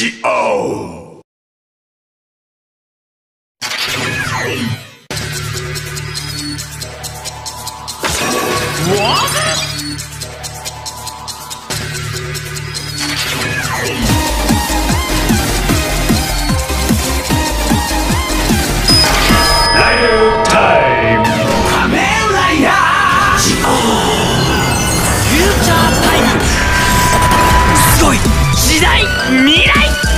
ジオ。ラ時代未来